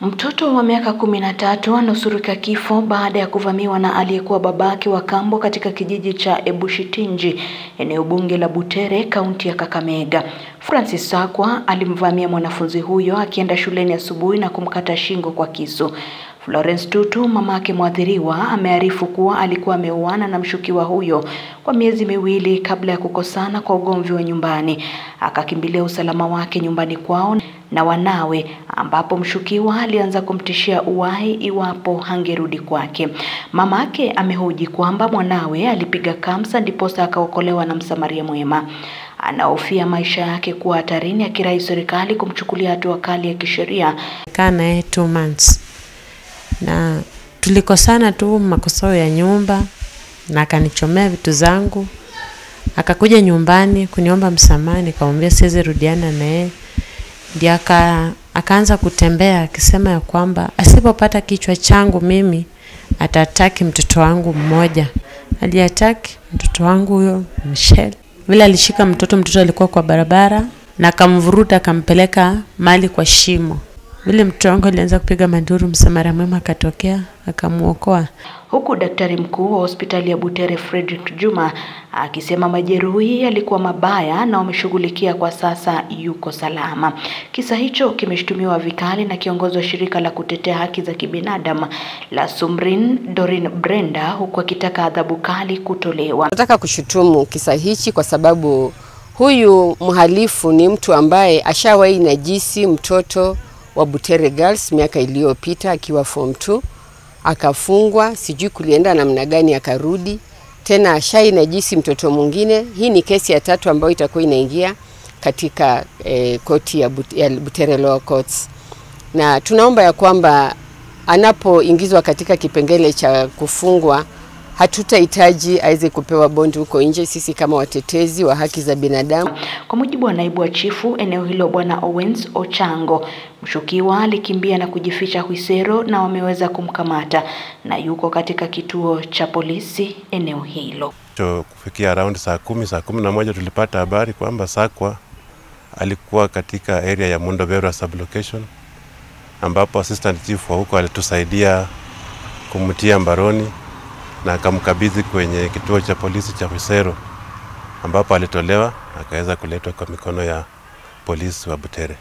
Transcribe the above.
Mtoto wa miaka kumi na tatu anusurika kifo baada ya kuvamiwa na aliyekuwa babake wa kambo katika kijiji cha Ebushitinji, eneo bunge la Butere, kaunti ya Kakamega. Francis Sakwa alimvamia mwanafunzi huyo akienda shuleni asubuhi na kumkata shingo kwa kisu. Florence Tutu, mamake mwathiriwa, amearifu kuwa alikuwa ameuana na mshukiwa huyo kwa miezi miwili kabla ya kukosana kwa ugomvi wa nyumbani. Akakimbilia usalama wake nyumbani kwao na wanawe, ambapo mshukiwa alianza kumtishia uwahi iwapo hangerudi kwake. Mamake amehoji kwamba mwanawe alipiga kamsa ndiposa akaokolewa na msamaria mwema. Anahofia maisha yake kuwa hatarini, akirai serikali kumchukulia hatua kali ya kisheria. Naye two months na tulikosana tu makosao ya nyumba, na akanichomea vitu zangu. Akakuja nyumbani kuniomba msamaha, nikamwambia siwezi rudiana na yeye. Ndio aka akaanza kutembea akisema ya kwamba asipopata kichwa changu mimi atataki mtoto wangu mmoja. Aliataki mtoto wangu huyo Michelle. Vile alishika mtoto, mtoto alikuwa kwa barabara na akamvuruta akampeleka mali kwa shimo. Vile mtoto wangu alianza kupiga manduru, msamaria mwema akatokea akamwokoa, Huku daktari mkuu wa hospitali ya Butere Frederick Juma akisema majeruhi yalikuwa mabaya na wameshughulikia kwa sasa yuko salama. Kisa hicho kimeshutumiwa vikali na kiongozi wa shirika la kutetea haki za kibinadamu la Sumrin Dorin Brenda, huku akitaka adhabu kali kutolewa. Nataka kushutumu kisa hichi kwa sababu huyu mhalifu ni mtu ambaye ashawahi najisi mtoto wa Butere Girls miaka iliyopita akiwa form 2 akafungwa, sijui kulienda namna gani, akarudi. Tena ashai najisi mtoto mwingine. Hii ni kesi ya tatu ambayo itakuwa inaingia katika eh, koti ya, But ya Butere Law Courts, na tunaomba ya kwamba anapoingizwa katika kipengele cha kufungwa hatutahitaji aweze kupewa bondi huko nje, sisi kama watetezi wa haki za binadamu. Kwa mujibu wa naibu wa chifu eneo hilo Bwana Owens Ochango, mshukiwa alikimbia na kujificha Hwisero na wameweza kumkamata na yuko katika kituo cha polisi eneo hilo. To kufikia around saa kumi saa kumi na moja tulipata habari kwamba Sakwa alikuwa katika area ya Mundo Berwa sublocation, ambapo assistant chief wa huko alitusaidia kumtia mbaroni na akamkabidhi kwenye kituo cha polisi cha Wisero ambapo alitolewa akaweza kuletwa kwa mikono ya polisi wa Butere.